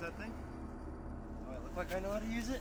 that thing? Do I look like I know how to use it?